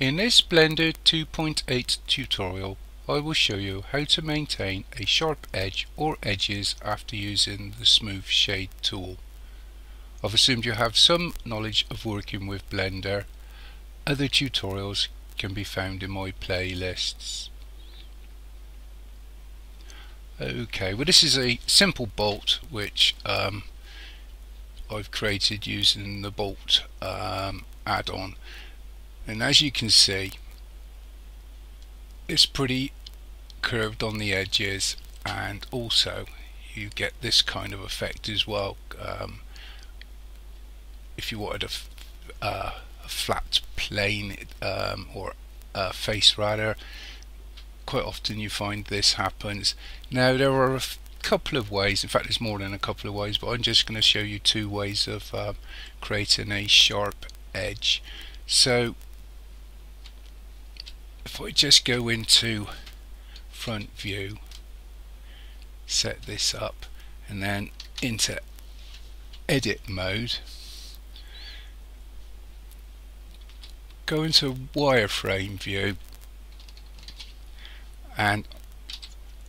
In this Blender 2.8 tutorial I will show you how to maintain a sharp edge or edges after using the Smooth Shade tool. I've assumed you have some knowledge of working with Blender. Other tutorials can be found in my playlists. Okay, well this is a simple bolt which um, I've created using the bolt um, add-on and as you can see it's pretty curved on the edges and also you get this kind of effect as well um, if you wanted a, uh, a flat plane um, or a face rather quite often you find this happens. Now there are a couple of ways in fact there's more than a couple of ways but I'm just going to show you two ways of uh, creating a sharp edge. So if I just go into front view set this up and then into edit mode go into wireframe view and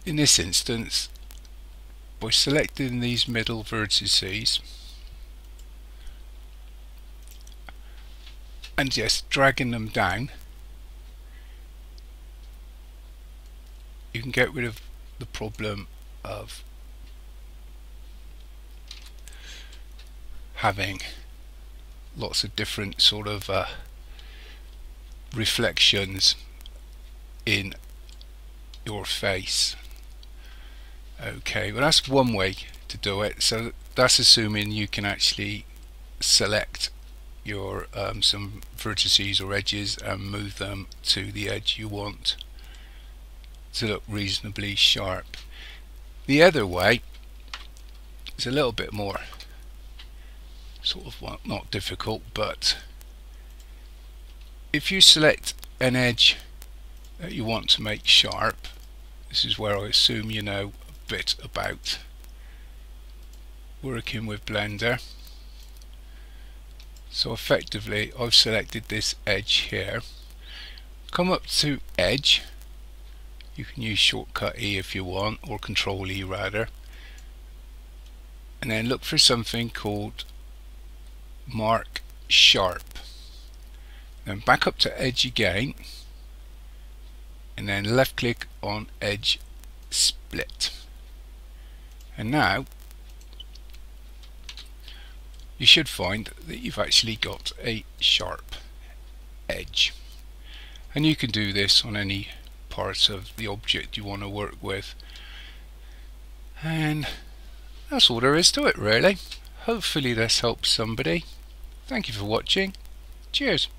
in this instance by selecting these middle vertices. And just dragging them down you can get rid of the problem of having lots of different sort of uh, reflections in your face. Okay well that's one way to do it. So that's assuming you can actually select your um, some vertices or edges and move them to the edge you want to look reasonably sharp. The other way is a little bit more sort of well, not difficult but if you select an edge that you want to make sharp this is where I assume you know a bit about working with Blender. So effectively I've selected this edge here. Come up to edge you can use shortcut E if you want or control E rather. And then look for something called mark sharp. Then back up to edge again and then left click on edge split. And now you should find that you've actually got a sharp edge. And you can do this on any parts of the object you want to work with. And that's all there is to it really. Hopefully this helps somebody. Thank you for watching. Cheers